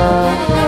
Música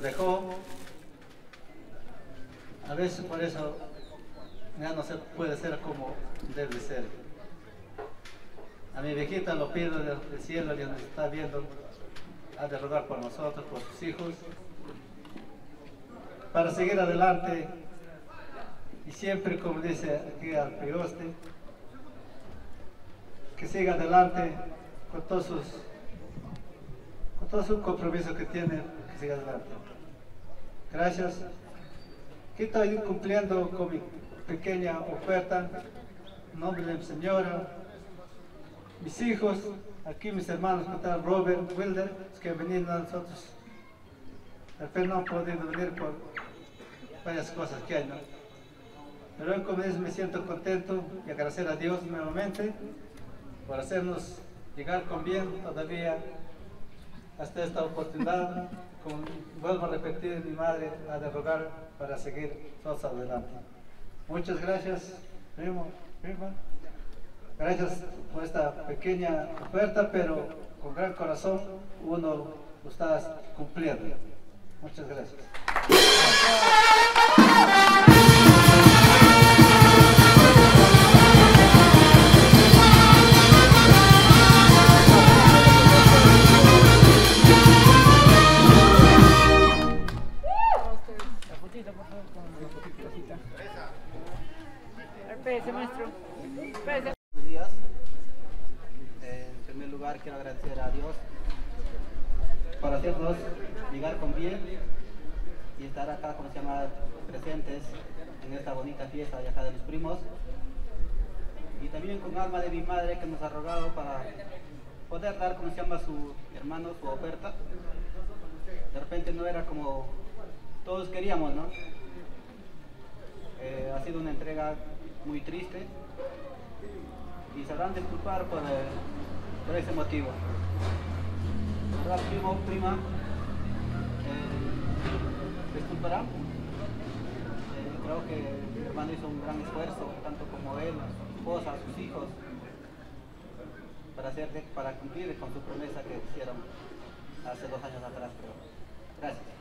dejó. A veces por eso ya no se puede ser como debe ser. A mi viejita lo pido del cielo, Dios nos está viendo, ha de rogar por nosotros, por sus hijos, para seguir adelante y siempre, como dice aquí al prioste, que siga adelante con todos sus con todo su compromiso que tiene, que siga adelante. Gracias. Aquí estoy cumpliendo con mi pequeña oferta, en nombre de mi señora, mis hijos, aquí mis hermanos, Robert Wilder, que venido a nosotros. Al no han podido venir por varias cosas que hay, ¿no? Pero como dice, me siento contento y agradecer a Dios nuevamente por hacernos llegar con bien todavía hasta esta oportunidad. Vuelvo a repetir, mi madre a de rogar para seguir todos adelante. Muchas gracias, primo. Gracias por esta pequeña oferta, pero con gran corazón uno lo está cumpliendo. Muchas gracias. Buenos días. En primer lugar quiero agradecer a Dios por hacernos llegar con bien y estar acá, como se llama, presentes en esta bonita fiesta de acá de los primos. Y también con alma de mi madre que nos ha rogado para poder dar, como se llama, su hermano su oferta. De repente no era como todos queríamos, ¿no? Eh, ha sido una entrega muy triste y se habrán disculpar por, eh, por ese motivo. ¿Verdad, primo, prima? Eh, disculpará. Eh, creo que mi hermano hizo un gran esfuerzo, tanto como él, su esposa, sus hijos, para, hacer, para cumplir con su promesa que hicieron hace dos años atrás, creo. Gracias.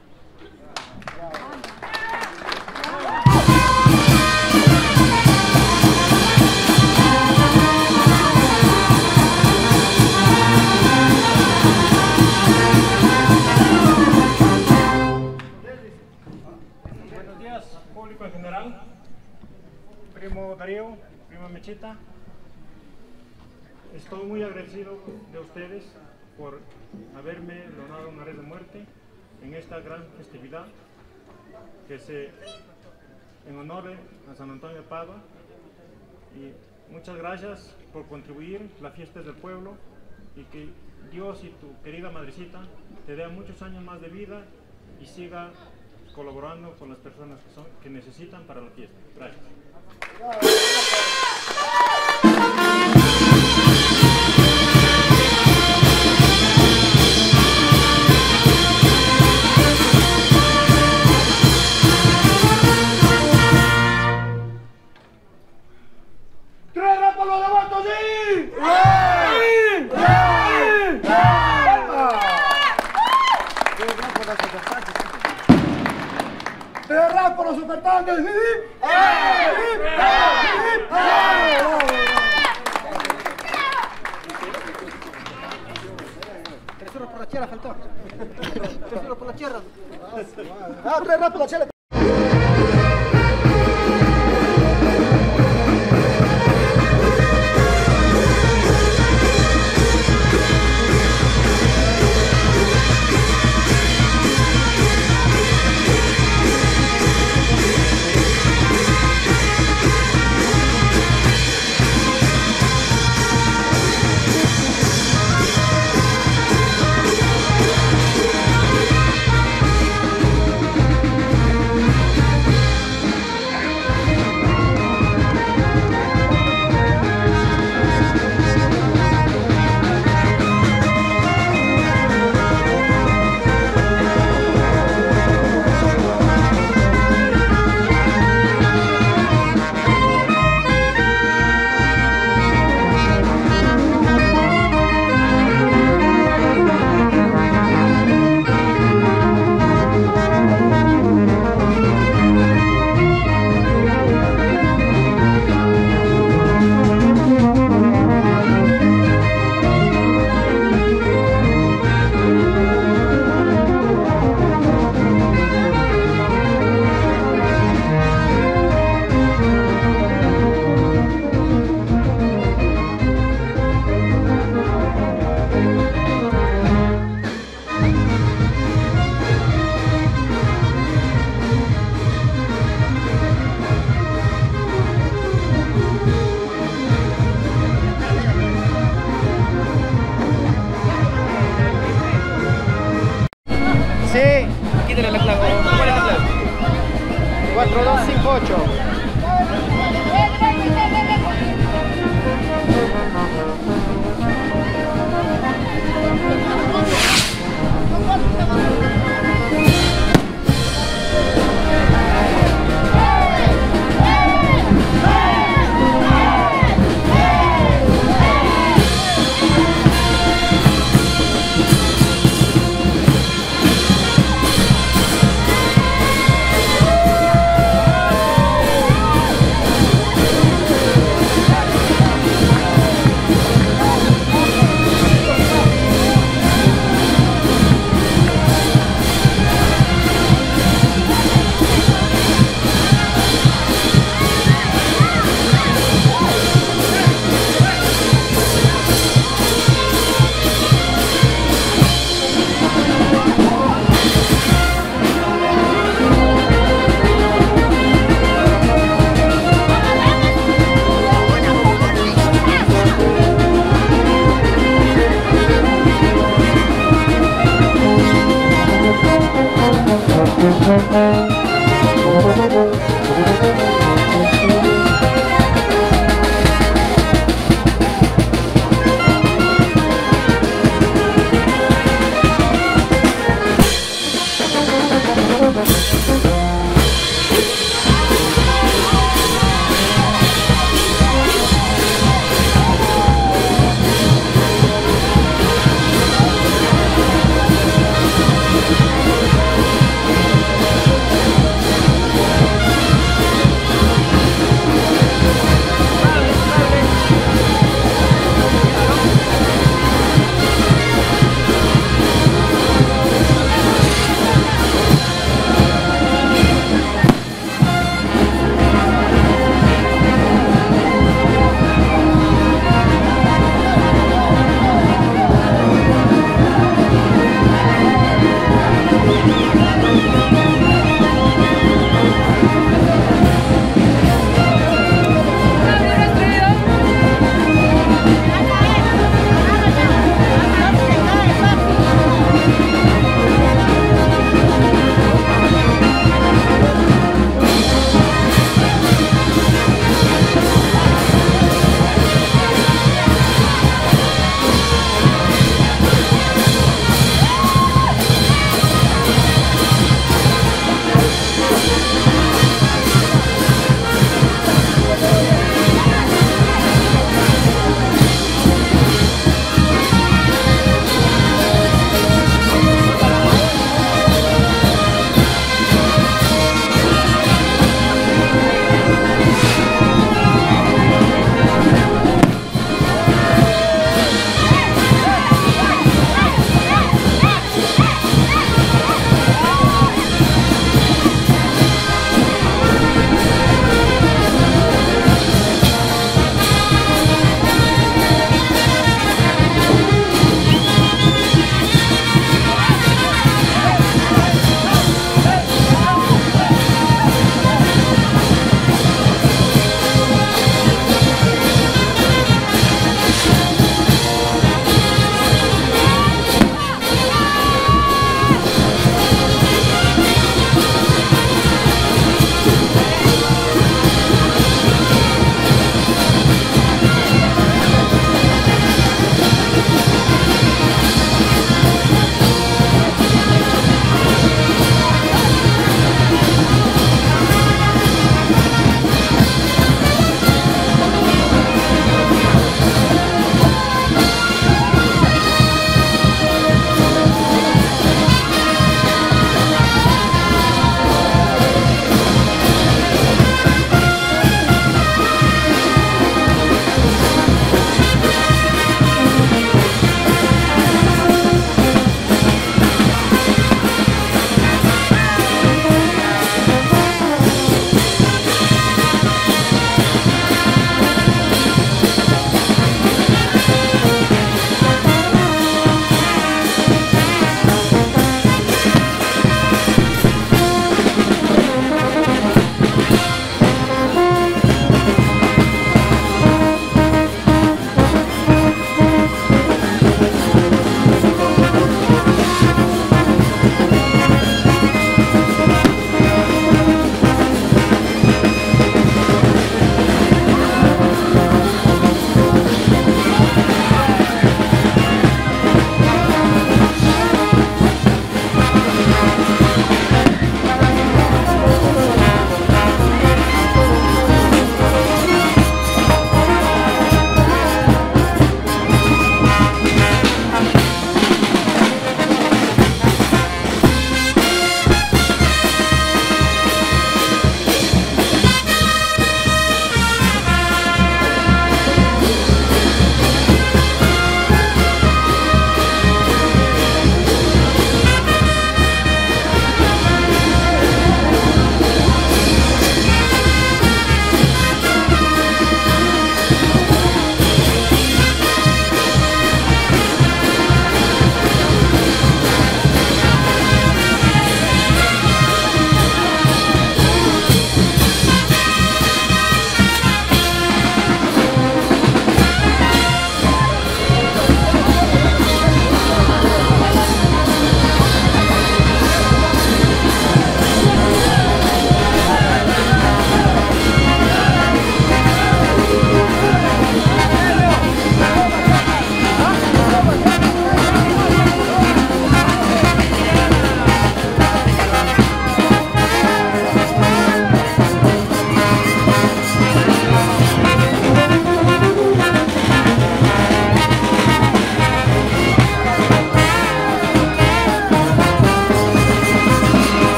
Darío, prima Mechita. Estoy muy agradecido de ustedes por haberme donado una red de muerte en esta gran festividad que se en honor a San Antonio de Padua. Y muchas gracias por contribuir la fiesta del pueblo y que Dios y tu querida madrecita te dé muchos años más de vida y siga colaborando con las personas que, son, que necesitan para la fiesta. Gracias. Papá! los ofertantes. ¡Hip, Tres por la chela faltó. Tres por la chela. Ah, tres la chela.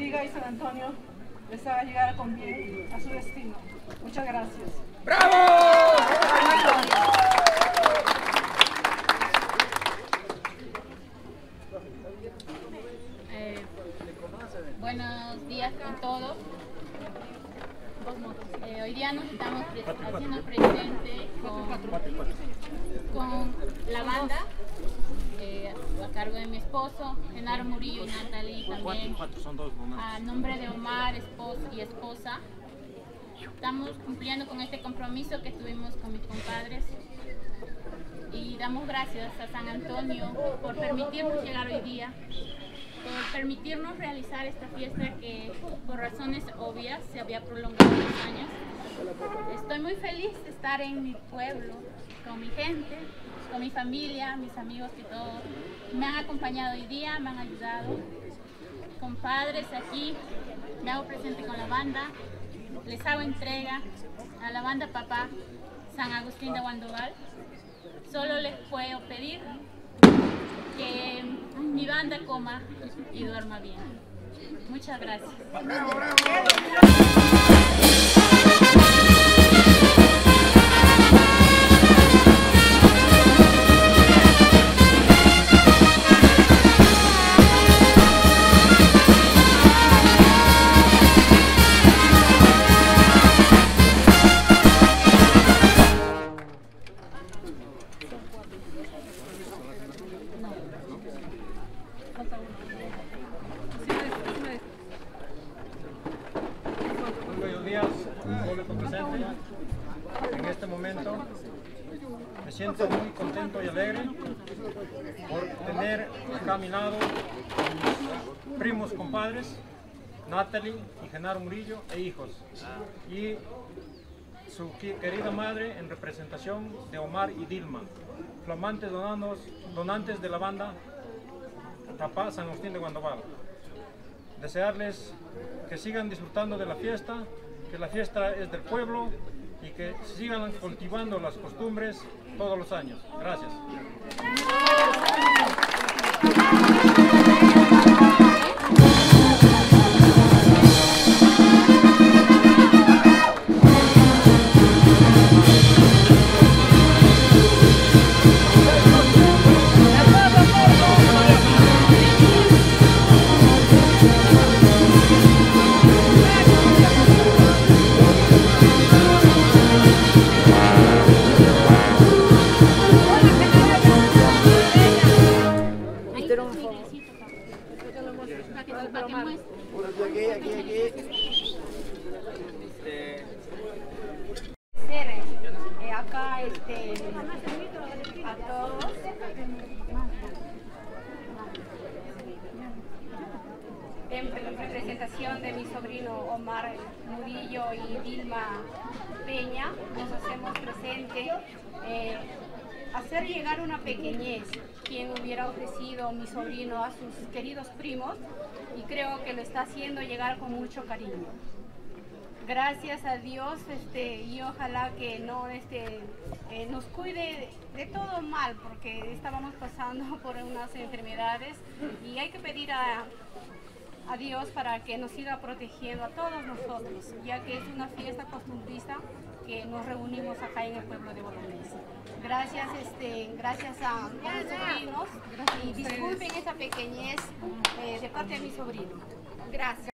Bendiga y San Antonio les haga llegar con bien a su destino. Muchas gracias. Eh, buenos días con todos. Eh, hoy día nos estamos pre- haciendo presente con, con la banda eh, a cargo de mi esposo, Genaro Murillo y Natalie también. Cuatro son dos nomás. A nombre de Omar esposo y esposa, estamos cumpliendo con este compromiso que tuvimos con mis compadres y damos gracias a San Antonio por permitirnos llegar hoy día, por permitirnos realizar esta fiesta que por razones obvias se había prolongado dos años. Estoy muy feliz de estar en mi pueblo, con mi gente, con mi familia, mis amigos que todos me han acompañado hoy día, me han ayudado. Compadres aquí, me hago presente con la banda, les hago entrega a la banda Papá San Agustín de Guandoval. Solo les puedo pedir que mi banda coma y duerma bien. Muchas gracias. Genaro Murillo e hijos. Y su querida madre en representación de Omar y Dilma, flamantes donanos- donantes de la banda Tapá San Agustín de Guandoval desearles que sigan disfrutando de la fiesta, que la fiesta es del pueblo y que sigan cultivando las costumbres todos los años. Gracias. Hacer llegar una pequeñez, quien hubiera ofrecido mi sobrino a sus queridos primos, y creo que lo está haciendo llegar con mucho cariño. Gracias a Dios este, y ojalá que no este, eh, nos cuide de todo mal porque estábamos pasando por unas enfermedades y hay que pedir a, a Dios para que nos siga protegiendo a todos nosotros, ya que es una fiesta costumbrista que nos reunimos acá en el pueblo de Bolognesi. Gracias, este, gracias a, a mis sobrinos y disculpen esa pequeñez eh, de parte de mi sobrino. Gracias. Gracias.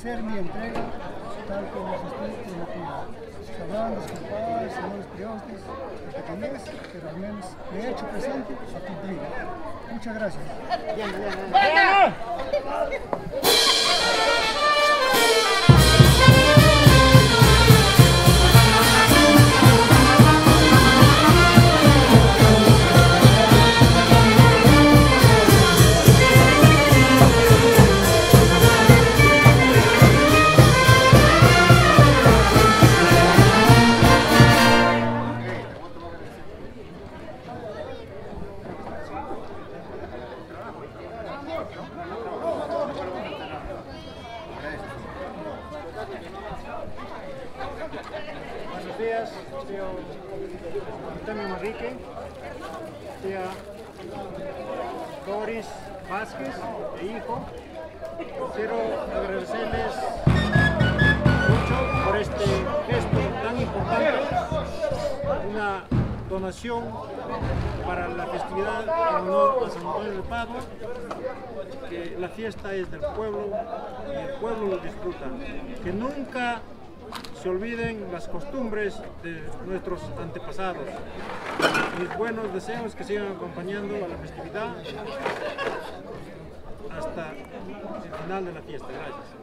Hacer mi entrega tal como se estoy prometiendo. Sabrán disculpar, señores priostes, de pequeñez, pero al menos me he hecho presente a cumplir. Muchas gracias. Nuestros antepasados. Mis buenos deseos que sigan acompañando a la festividad hasta el final de la fiesta. Gracias.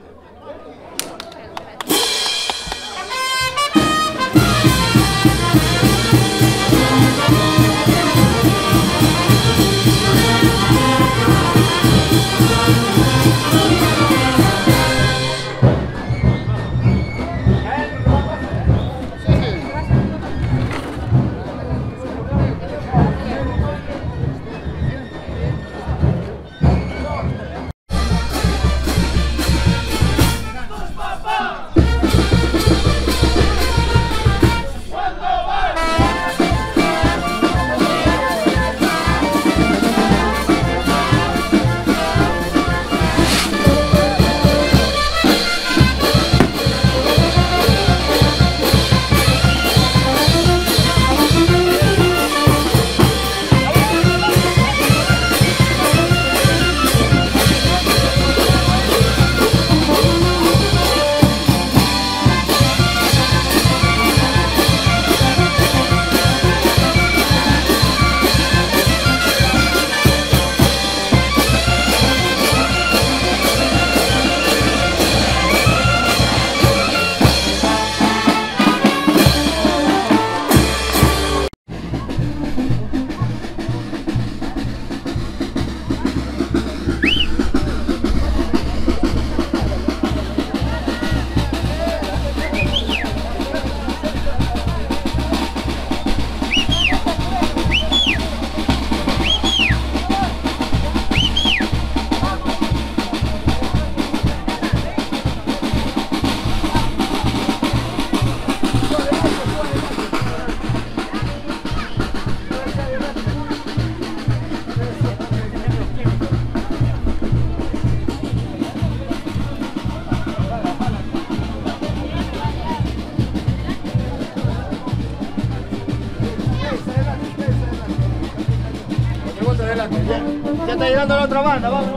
Banda, vamos,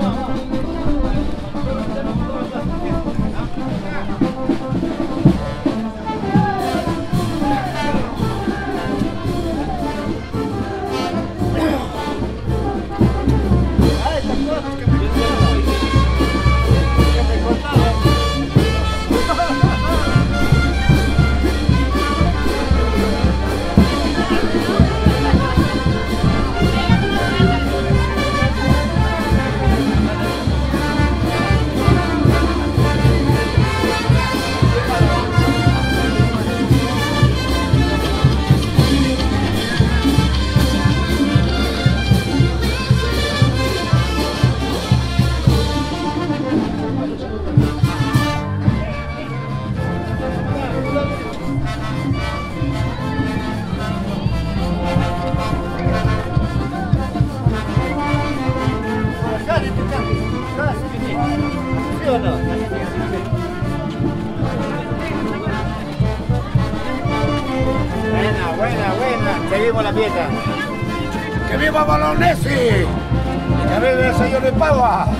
¡Que